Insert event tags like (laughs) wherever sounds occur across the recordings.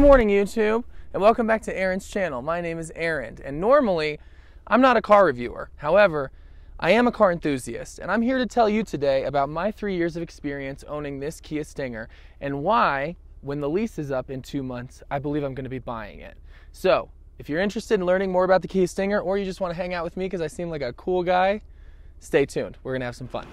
Good morning, YouTube, and welcome back to Arend's channel. My name is Aaron, and normally I'm not a car reviewer. However, I am a car enthusiast, and I'm here to tell you today about my three years of experience owning this Kia Stinger and why, when the lease is up in two months, I believe I'm going to be buying it. So, if you're interested in learning more about the Kia Stinger or you just want to hang out with me because I seem like a cool guy, stay tuned. We're going to have some fun.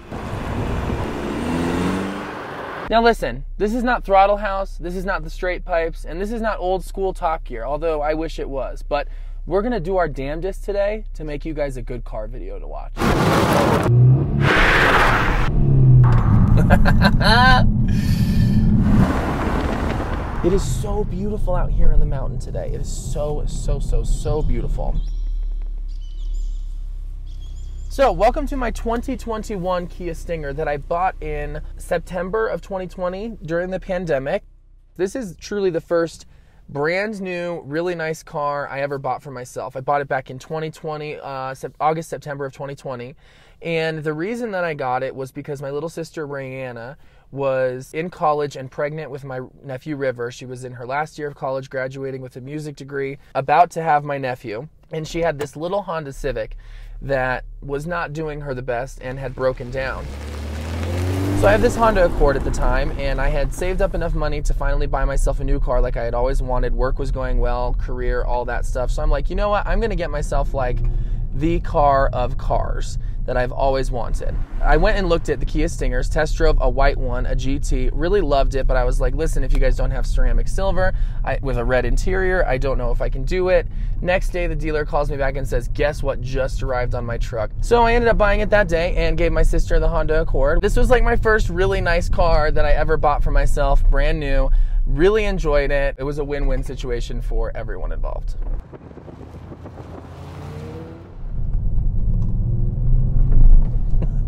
Now listen, this is not Throttle House, this is not the straight pipes, and this is not old school Top Gear, although I wish it was. But we're gonna do our damnedest today to make you guys a good car video to watch. (laughs) it is so beautiful out here on the mountain today. It is so, so, so, so beautiful. So, welcome to my 2021 Kia Stinger that I bought in September of 2020 during the pandemic. This is truly the first brand new, really nice car I ever bought for myself. I bought it back in 2020, uh, August, September of 2020. And the reason that I got it was because my little sister, Rihanna, was in college and pregnant with my nephew, River. She was in her last year of college, graduating with a music degree, about to have my nephew. And she had this little Honda Civic that was not doing her the best and had broken down. So I have this Honda Accord at the time, and I had saved up enough money to finally buy myself a new car like I had always wanted. Work was going well, career, all that stuff. So I'm like, you know what? I'm going to get myself like the car of cars that I've always wanted. I went and looked at the Kia Stingers, test drove a white one, a GT, really loved it, but I was like, listen, if you guys don't have ceramic silver I, with a red interior, I don't know if I can do it. Next day, the dealer calls me back and says, guess what just arrived on my truck? So I ended up buying it that day and gave my sister the Honda Accord. This was like my first really nice car that I ever bought for myself, brand new. Really enjoyed it. It was a win win situation for everyone involved.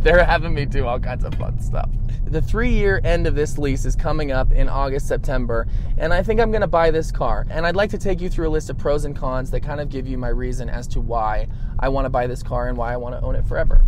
They're having me do all kinds of fun stuff. The three year end of this lease is coming up in August, September, and I think I'm gonna buy this car. And I'd like to take you through a list of pros and cons that kind of give you my reason as to why I wanna buy this car and why I wanna own it forever.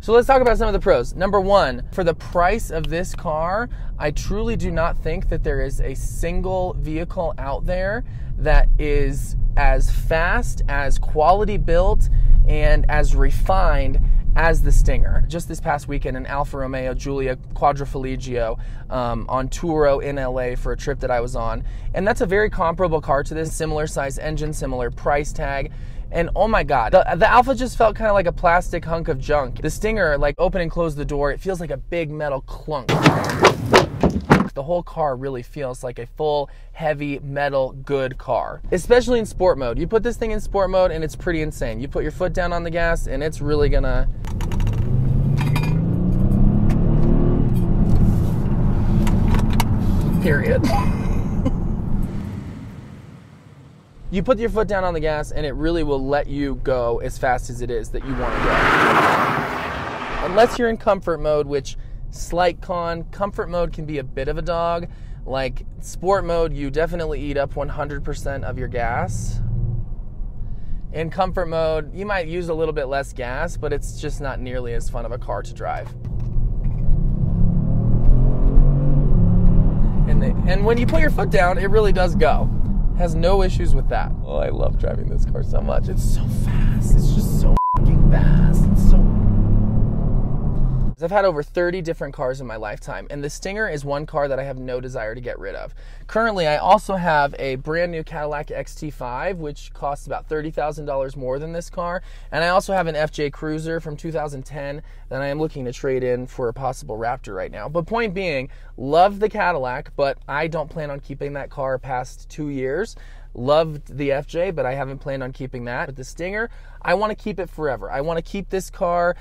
So let's talk about some of the pros. Number one, for the price of this car, I truly do not think that there is a single vehicle out there that is as fast, as quality built, and as refined as the Stinger. Just this past weekend, an Alfa Romeo Giulia Quadrifoglio um, on Turo in LA for a trip that I was on. And that's a very comparable car to this, similar size engine, similar price tag. And oh my god, the, the Alfa just felt kind of like a plastic hunk of junk. The Stinger, like open and close the door, it feels like a big metal clunk the whole car really feels like a full, heavy, metal, good car. Especially in sport mode. You put this thing in sport mode and it's pretty insane. You put your foot down on the gas and it's really gonna period. (laughs) you put your foot down on the gas and it really will let you go as fast as it is that you want to go. Unless you're in comfort mode, which Slight con comfort mode can be a bit of a dog. Like sport mode, you definitely eat up 100% of your gas. In comfort mode, you might use a little bit less gas, but it's just not nearly as fun of a car to drive. And, the, and when you put your foot down, it really does go. Has no issues with that. Oh, I love driving this car so much. It's so fast. It's just so fucking fast. It's so I've had over 30 different cars in my lifetime, and the Stinger is one car that I have no desire to get rid of. Currently, I also have a brand new Cadillac XT5, which costs about $30,000 more than this car, and I also have an FJ Cruiser from 2010 that I am looking to trade in for a possible Raptor right now. But point being, love the Cadillac, but I don't plan on keeping that car past two years loved the FJ, but I haven't planned on keeping that. But the Stinger, I want to keep it forever. I want to keep this car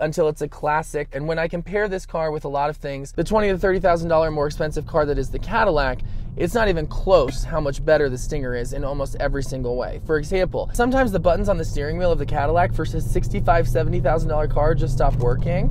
until it's a classic. And when I compare this car with a lot of things, the twenty to thirty thousand dollar more expensive car that is the Cadillac, it's not even close how much better the Stinger is in almost every single way. For example, sometimes the buttons on the steering wheel of the Cadillac for a sixty-five, seventy thousand dollar car just stop working.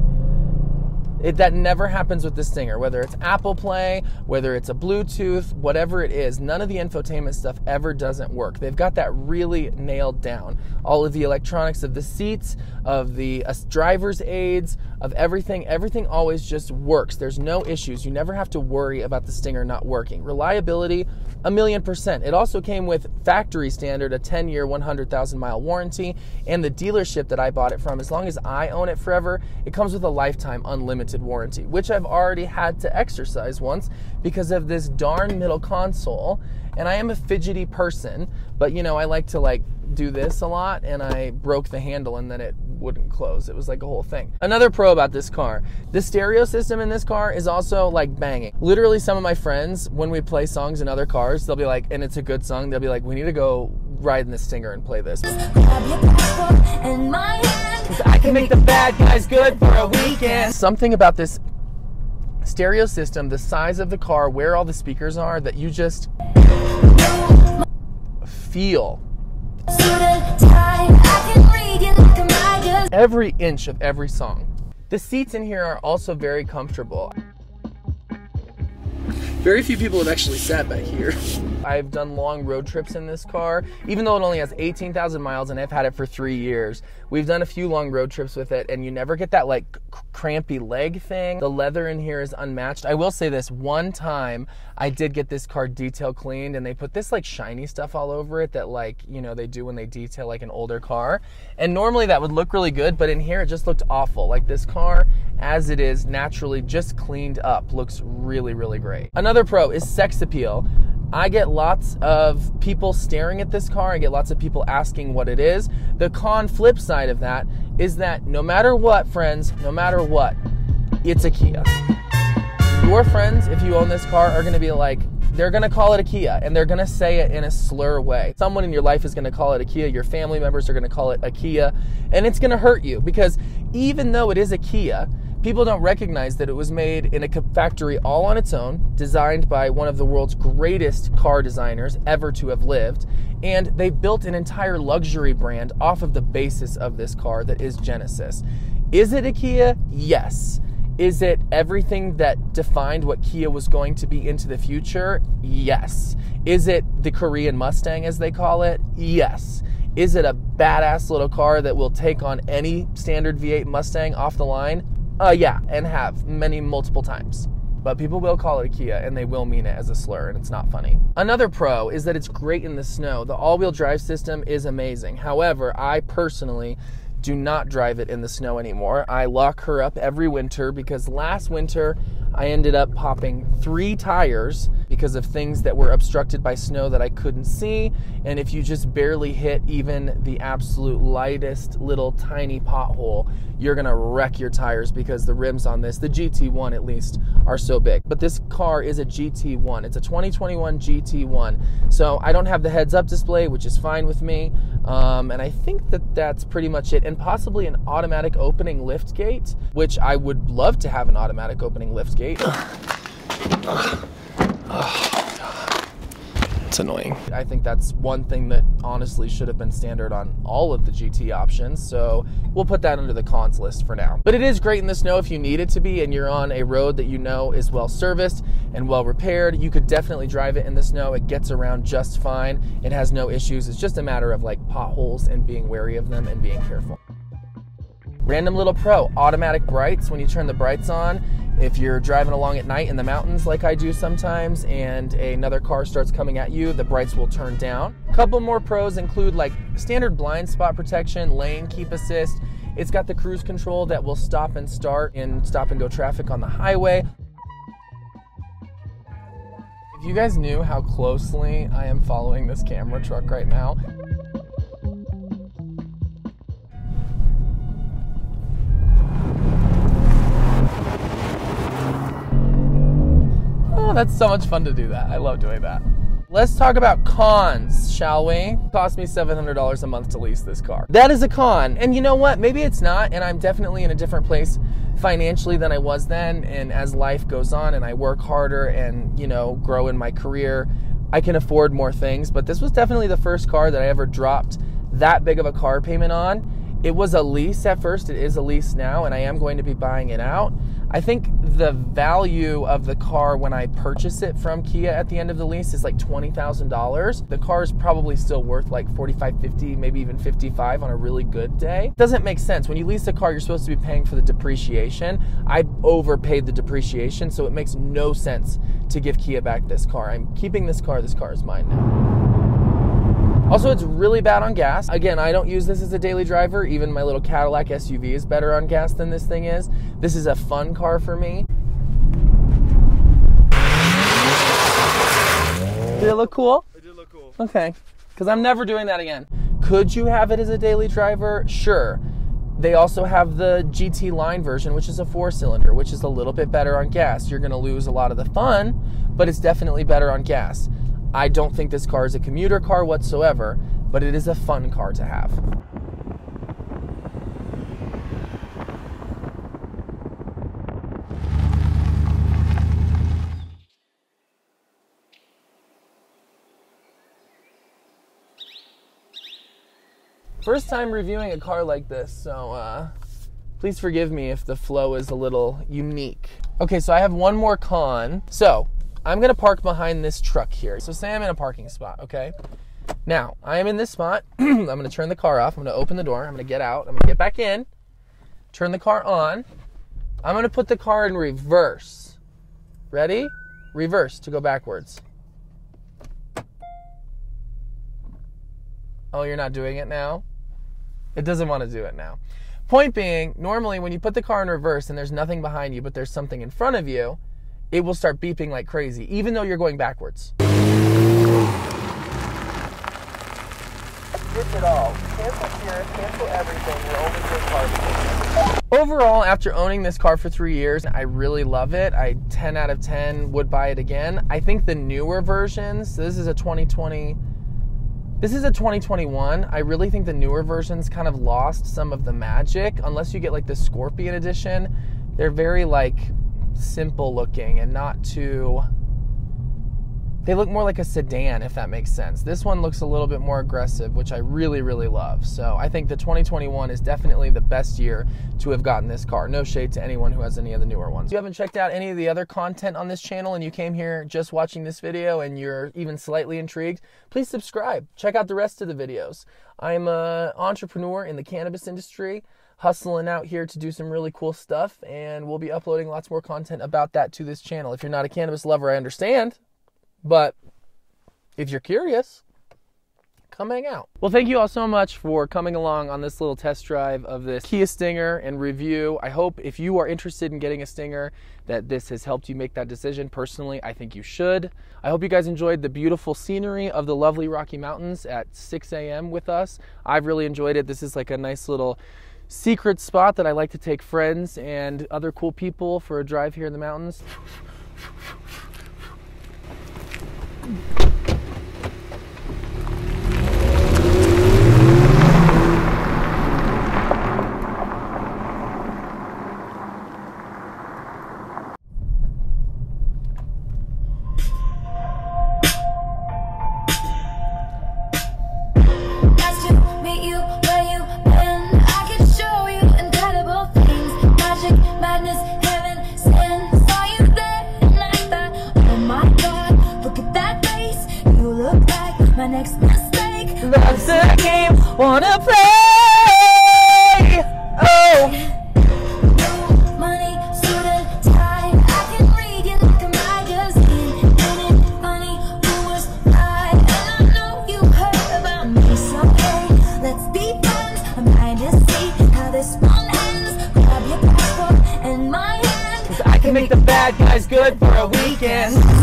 It, that never happens with the Stinger, whether it's Apple Play, whether it's a Bluetooth, whatever it is. None of the infotainment stuff ever doesn't work. They've got that really nailed down. All of the electronics of the seats, of the uh, driver's aids, of everything, everything always just works. There's no issues. You never have to worry about the Stinger not working. Reliability, a million percent. It also came with factory standard, a 10 year, 100,000 mile warranty, and the dealership that I bought it from, as long as I own it forever, it comes with a lifetime unlimited warranty, which I've already had to exercise once because of this darn middle console. And I am a fidgety person, but you know, I like to like do this a lot and I broke the handle and then it wouldn't close. It was like a whole thing. Another pro about this car the stereo system in this car is also like banging. Literally, some of my friends, when we play songs in other cars, they'll be like, and it's a good song, they'll be like, we need to go ride in the Stinger and play this. Can make the bad guys good for a weekend. Something about this stereo system, the size of the car, where all the speakers are, that you just feel every inch of every song. The seats in here are also very comfortable. Very few people have actually sat back here. (laughs) I've done long road trips in this car, even though it only has 18,000 miles and I've had it for three years. We've done a few long road trips with it, and you never get that like crampy leg thing. The leather in here is unmatched. I will say this one time I did get this car detail cleaned, and they put this like shiny stuff all over it that like you know they do when they detail like an older car. And normally that would look really good, but in here it just looked awful. Like this car, as it is naturally just cleaned up, looks really really great. Another pro is sex appeal. I get lots of people staring at this car. I get lots of people asking what it is. The con flip side of that is that no matter what, friends, no matter what, it's a Kia. Your friends, if you own this car, are going to be like, they're going to call it a Kia and they're going to say it in a slur way. Someone in your life is going to call it a Kia. Your family members are going to call it a Kia. And it's going to hurt you because even though it is a Kia, People don't recognize that it was made in a factory all on its own, designed by one of the world's greatest car designers ever to have lived, and they built an entire luxury brand off of the basis of this car that is Genesis. Is it a Kia? Yes. Is it everything that defined what Kia was going to be into the future? Yes. Is it the Korean Mustang, as they call it? Yes. Is it a badass little car that will take on any standard V8 Mustang off the line? Uh, yeah, and have many multiple times. But people will call it a Kia and they will mean it as a slur, and it's not funny. Another pro is that it's great in the snow. The all wheel drive system is amazing. However, I personally do not drive it in the snow anymore. I lock her up every winter because last winter I ended up popping three tires because of things that were obstructed by snow that I couldn't see. And if you just barely hit even the absolute lightest little tiny pothole, you're gonna wreck your tires because the rims on this, the GT1 at least, are so big. But this car is a GT1. It's a 2021 GT1. So I don't have the heads up display, which is fine with me. Um, and I think that that's pretty much it. And possibly an automatic opening lift gate, which I would love to have an automatic opening lift gate. (sighs) It's annoying. I think that's one thing that honestly should have been standard on all of the GT options. So we'll put that under the cons list for now. But it is great in the snow if you need it to be and you're on a road that you know is well serviced and well repaired. You could definitely drive it in the snow. It gets around just fine. It has no issues. It's just a matter of like potholes and being wary of them and being careful. Random little pro, automatic brights. When you turn the brights on, if you're driving along at night in the mountains like I do sometimes and another car starts coming at you, the brights will turn down. A couple more pros include like standard blind spot protection, lane keep assist. It's got the cruise control that will stop and start in stop and go traffic on the highway. If you guys knew how closely I am following this camera truck right now, that's so much fun to do that. I love doing that. Let's talk about cons, shall we? Cost me $700 a month to lease this car. That is a con. And you know what? Maybe it's not, and I'm definitely in a different place financially than I was then. And as life goes on and I work harder and, you know, grow in my career, I can afford more things. But this was definitely the first car that I ever dropped that big of a car payment on It was a lease at first, it is a lease now, and I am going to be buying it out. I think the value of the car when I purchase it from Kia at the end of the lease is like $20,000. The car is probably still worth like 45, 50, maybe even 55 on a really good day. Doesn't make sense. When you lease a car, you're supposed to be paying for the depreciation. I overpaid the depreciation, so it makes no sense to give Kia back this car. I'm keeping this car. This car is mine now. Also, it's really bad on gas. Again, I don't use this as a daily driver. Even my little Cadillac SUV is better on gas than this thing is. This is a fun car for me. Did it look cool? It did look cool. Okay. Because I'm never doing that again. Could you have it as a daily driver? Sure. They also have the GT line version, which is a four cylinder, which is a little bit better on gas. You're going to lose a lot of the fun, but it's definitely better on gas. I don't think this car is a commuter car whatsoever, but it is a fun car to have. First time reviewing a car like this, so uh, please forgive me if the flow is a little unique. Okay, so I have one more con. So, I'm gonna park behind this truck here. So say I'm in a parking spot, okay? Now, I am in this spot. (clears throat) I'm gonna turn the car off. I'm gonna open the door. I'm gonna get out. I'm gonna get back in. Turn the car on. I'm gonna put the car in reverse. Ready? Reverse to go backwards. Oh, you're not doing it now? It doesn't want to do it now. Point being, normally when you put the car in reverse and there's nothing behind you, but there's something in front of you, it will start beeping like crazy, even though you're going backwards. Ditch it all. Cancel here, cancel everything. You're only doing car. Overall, after owning this car for three years, I really love it. I 10 out of 10 would buy it again. I think the newer versions, this is a 2020. This is a 2021. I really think the newer versions kind of lost some of the magic unless you get like the Scorpion edition. They're very like simple looking and not too they look more like a sedan if that makes sense. This one looks a little bit more aggressive which i really really love. So i think the 2021 is definitely the best year to have gotten this car. No shade to anyone who has any of the newer ones. If you haven't checked out any of the other content on this channel and you came here just watching this video and you're even slightly intrigued please subscribe. Check out the rest of the videos. I'm an entrepreneur in the cannabis industry hustling out here to do some really cool stuff, and we'll be uploading lots more content about that to this channel. If you're not a cannabis lover, I understand, but if you're curious, come hang out. Well, thank you all so much for coming along on this little test drive of this Kia Stinger and review. I hope if you are interested in getting a Stinger that this has helped you make that decision. Personally, I think you should. I hope you guys enjoyed the beautiful scenery of the lovely Rocky Mountains at 6 a.m. with us. I've really enjoyed it. This is like a nice little secret spot that I like to take friends and other cool people for a drive here in the mountains. Oh. hand. I can make the bad guys good for a weekend.